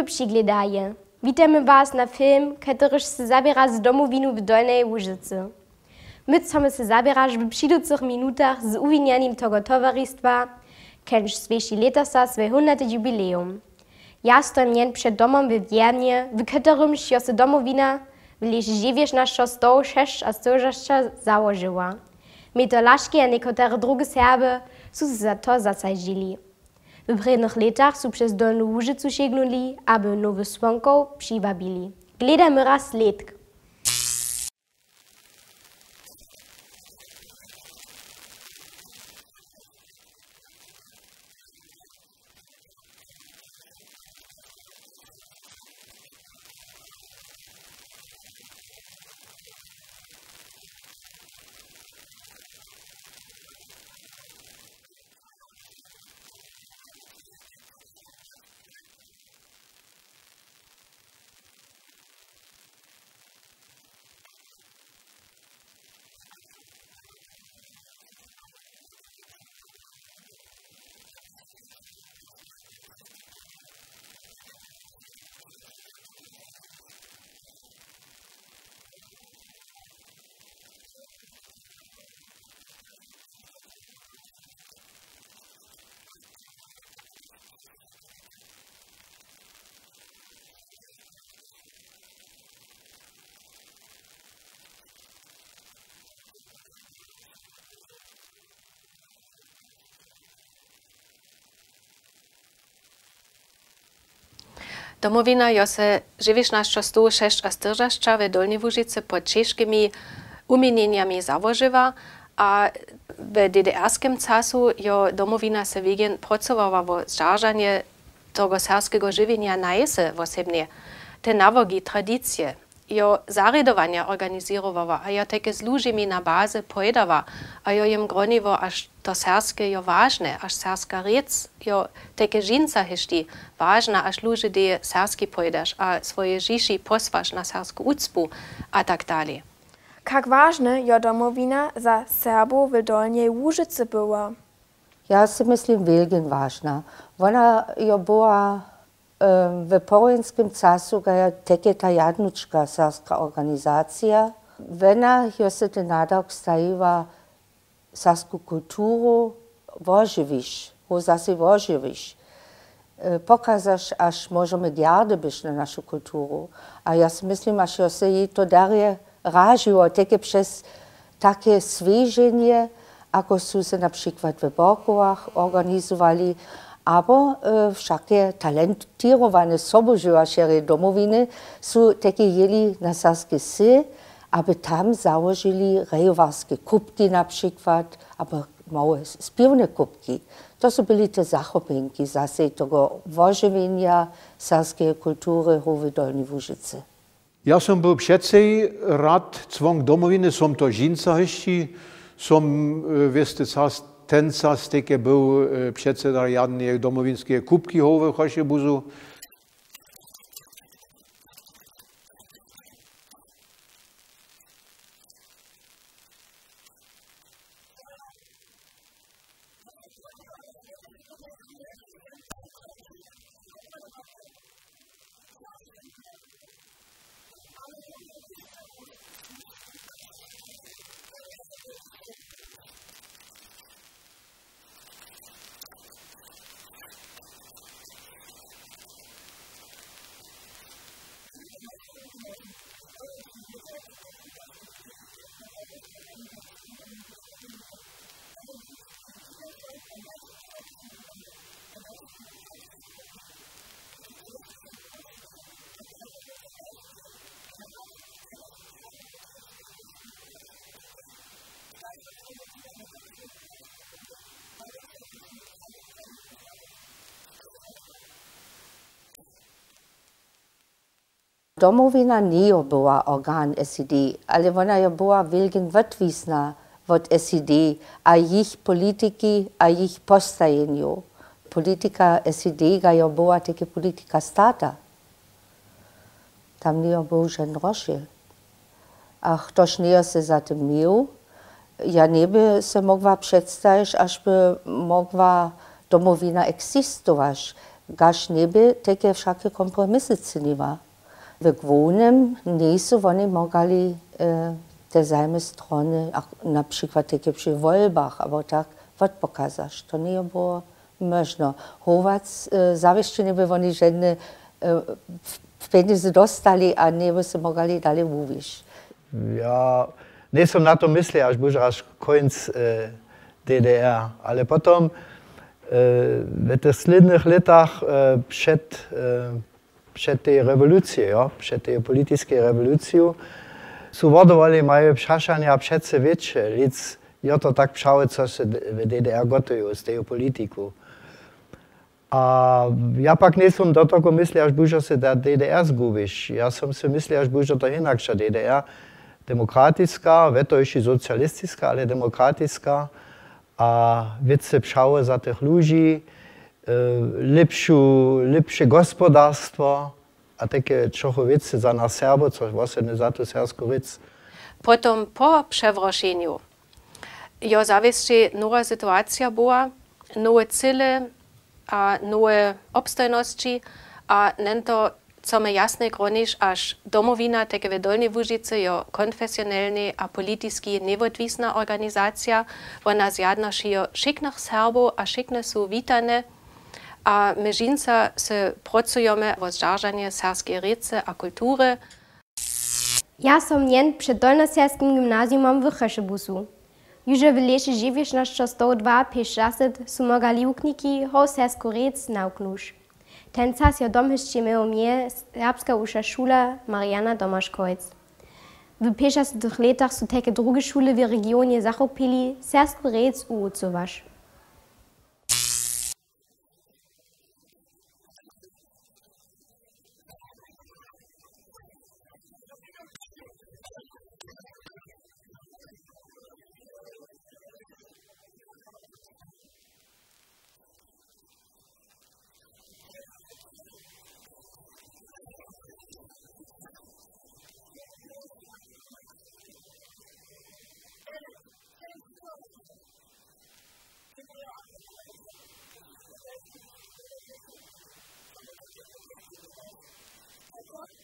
Lubibši gledaje. Witamy Was na film, któryż se zabiera z domowinu w Dolnej Łużycy. My se zabierać w przydących minutach z uwinianiem tego towarzystwa, kęż swieści letosa swe 100 jubileum. Ja stojim jen przed domom w Wiernie, w którym się domowina w lesie 1906 a 106 założyła. Metolaszki a niektóre drugie Serby są za to zasadzili. W prednych latach su przez Dolną Łużycu siegnuli, aby nowych słonków przywabili. Gledamy raz letk. Domowina jo se żywisz na 106 a styržašća w Dolnej Łużycy pod czeskimi umienieniami a w DDR-skim czasu jo domowina se wegen pracowała wo zdarzanie tego serskiego żywienia najse wosebnie. Te nawogi, tradycje, jo zaredowania organizowała, a jo takie z ludźmi na bazę pojedawa, a jo jem groniwo aż to serskie jo ważne, aż serska rec, jo takie żinca hiszti, ważna, aż ludzie de serski pojedasz, a swoje žiši posvaš na sersku ucpu, a tak dalej. Jak ważne je domowina za Serbów w Dolnej Łużycy była? Ja si myslím veľmi vážna. Ona jo była V povojenskem času ga je teketa jadnička sarska organizacija. Вена jo se tenada obstajiva sarsko kulturo voževiš, ho zase voževiš. Pokazaš, až možeme diarde biš na našu kulturu. A jaz mislim, až jo se ji to darje raživo, teke přes také sveženje, ako su se na przykład v Borkovah organizovali, aber e, wszakie talentowane sobożywaszery domowiny su takie jeli na sarskie sy, aby tam założyli rejowarskie kubki na przykład, aber małe spiewne kubki. To su byli te zachopenki zase tego wożywienia sarskiej kultury w Dolnej Łużycy. Ja som byl přecej rad cvong domoviny, som to žinca hešti, som věste cas ten cas teke byl předseda jadné domovinské kubky hove Chošebuzu. Domowina nie była organ SED, ale ona je była wielkim odwisna od SED, a ich polityki, a ich postajeniu. Polityka SED je była taka polityka stata. Tam nie był żaden roszil. A ktoś nie się za miał, ja nie by się mogła przedstawić, aż by mogła domowina egzystować. gaž neby, také všaké kompromisy ciniva. W Wir wohnen Wykwunem niesu in mogali te der strony, na przykład jakie przy Wolbach, albo tak, in pokazać. To nie było można. Chować zawieści nie by oni żadne pieniądze dostali, a nie by sobie mogli dalej mówić. Ja nie sam na to myślę, aż był aż koniec äh, DDR, ale potem w tych äh, słynnych latach äh, przed še tej rewolucji, jo, še tej polityjskiej rewolucji, suwodowali mają przeszania przece wiecie, więc ja to tak pszałe, co się w DDR gotują z tej polityku. A ja pak nisam do tego myślał, aż dużo się da DDR zgubisz. Ja sam się myślał, aż dużo to inaczej DDR, demokratyczna, wetojszy socjalistyczna, ale demokratyczna, a wiece pszałe za tych ludzi, E, lepšu, lepše gospodarstvo, a takie Czochowice za nas Serbo, coś właśnie za to Serskowic. Potem po przewroszeniu, jo zawieści nowa sytuacja była, nowe cele, a nowe obstojności, a nento, co me jasne gronisz, aż domowina takie w Dolnej Wóżycy, jo konfesjonalny a politycki niewodwisna organizacja, ona zjadna, że jo szyknych Serbów, a szykne są witane, a žinca se pracujeme v zdržanje serske rece a kulture. Ja som njen przed Dolnoserskim gimnazjumom w Cheszebusu. Już w lesie 1902 50 su mogali ukniki ho sersku rec nauknuš. Ten czas ja dom jeszcze miał mnie serbska usza szula Mariana Domaszkojc. W 50 latach są takie drugie szule w regionie zachopili sersku rec God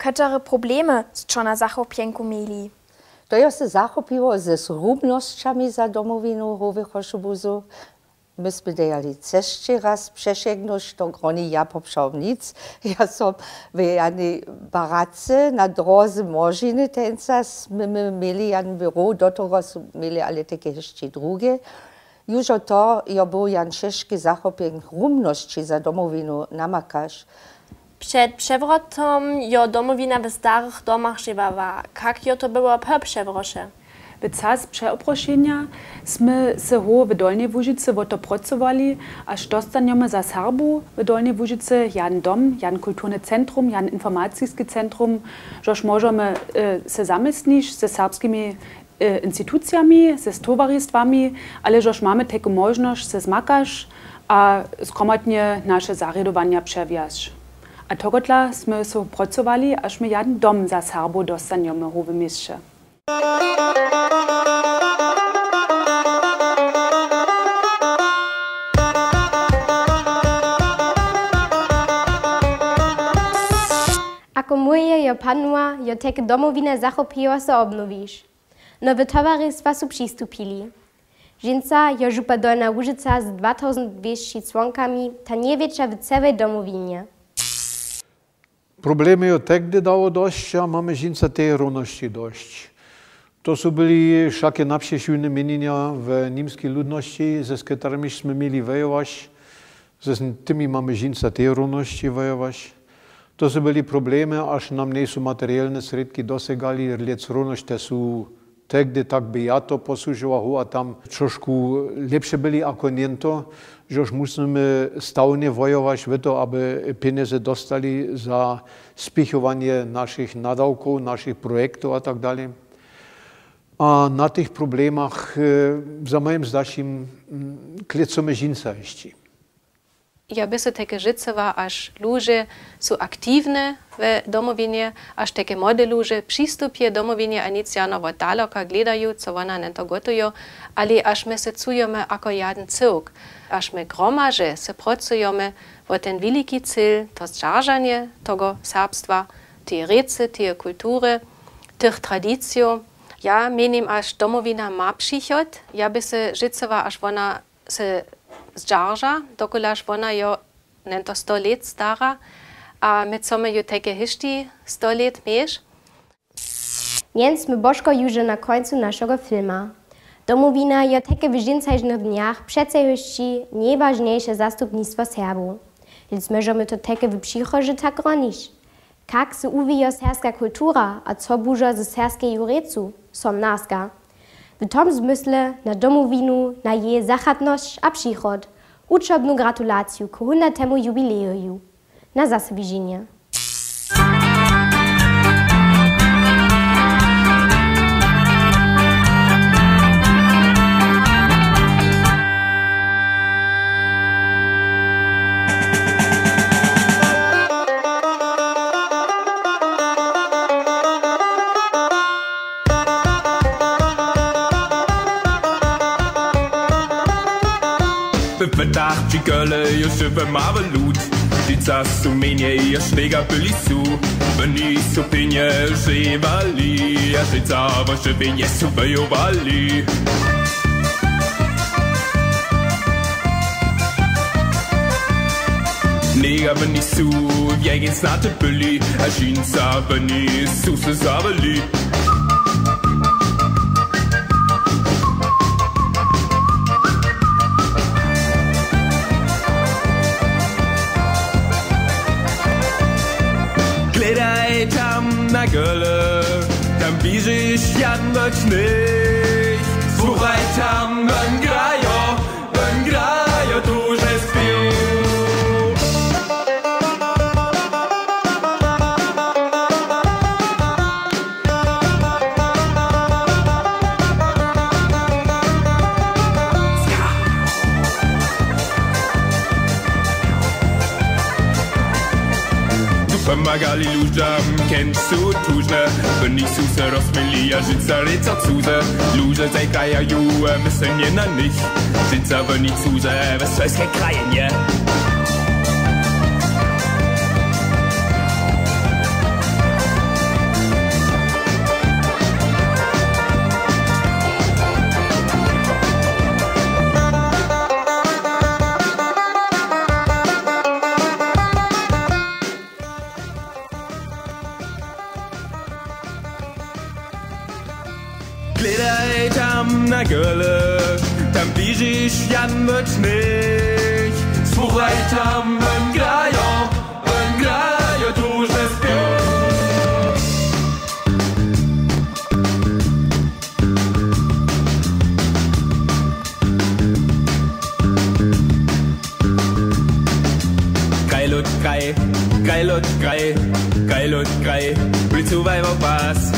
Które problemy z na zachopienku mieli? To ja się zachopiło ze zrubnościami za domowinu Howy Choszobuzu. Myśmy dejali ceście raz przesięgnąć do groni ja poprzał nic. Ja som w jednej barace na drodze Morziny tencas, my mieli jan biuro, do tego mieli ale takie jeszcze drugie. Już to ja był jan ciężki zachopień rumności za domowinu namakasz. Przed przewrotem jo domowina w starych domach żywała. Jak jo to było po przewrocie? W czas przeoproszenia sme se ho w Dolnej Łużycy o to pracowali, aż dostaniemy za Serbu w Dolnej Łużycy jan dom, jan kulturne centrum, jan informacyjskie centrum, żeż możemy e, se zamyslić ze serbskimi e, instytucjami, ze towarzystwami, ale żeż mamy taką możliwość se zmakać, a skromadnie nasze zarjadowania przewiać. A togodla sme so pracowali, aż my jeden dom za Serbo dostaniemy w mieście. Ako moje jo panua, jo teke domowina zachopiła se obnowisz. nowe towarzystwa są przystupili. Żinca jo żupa Dolna Łużyca z 2200 członkami ta największa w całej domowinie. Problemy jo tegdy dało dość, a mamy żinca tej równości dość. To są byli wszakie napsiesiłne mienienia w niemskiej ludności, ze którymi myśmy mieli wojować. Ze tymi mamy żinca tej równości wojować. To są byli problemy, aż nam nie są materialne środki dosegali, równość te są tegdy tak by ja to posłużyło, a tam troszkę lepsze byli ako niento, że już musimy stałnie wojować w to, aby pieniądze dostali za spichowanie naszych nadałków, naszych projektów a tak dalej. A na tych problemach, za moim zdaniem, klecimy żinca jeszcze. Ja by se takie życowa, aż ludzie są aktywne w domowinie, aż takie młode ludzie przystupie domowinie, a nic ja nowo daleko gledają, co ona nie to gotują, ale aż my se czujemy jako jeden cyrk, aż my gromarze se pracujemy w ten wielki cel, to zdzarżanie tego serbstwa, tie rece, tie kultury, tych tradycji. Ja menim, aż domowina ma przychod, ja by se życowa, aż ona se zdżarża, dokolaż ona jo nento 100 let stara, a my chcemy jo takie hiszti 100 let mieć. Więc my bożko już na końcu naszego filmu. Domowina jo takie w dziesięciu dniach przecież najważniejsze zastupnictwo Serbów. Więc możemy to takie w przychodzie tak ronić. Jak se uwija serska kultura, a co burza ze serskiej jurecu, som naska. Tom zmysle na domowinu, na jej zachadność a przychod, uczobną gratulację k 100. jubileju. Na zase I Gölle, je szywe ma lud Lica sumienie, ja szwiega byli su Byli supinie, żywali Ja życa, bo żywy nie suwejowali Nega ben i su, jeg en snart til bølge Er sin sa ben i su, så sa vel na gueule, tam bierzesz jak we Huse. Loser seid ihr ja Jue, müssen ihr nicht. Sind's aber nicht zu, was soll's gekreien, ja? Yeah? Gledaj tam na gölle Tam bierzeš jan več nicht. Słuchaj tam ben grajo Ben grajo tu že spil Geil und geil, geil und geil, geil und geil Willst du Weiber was?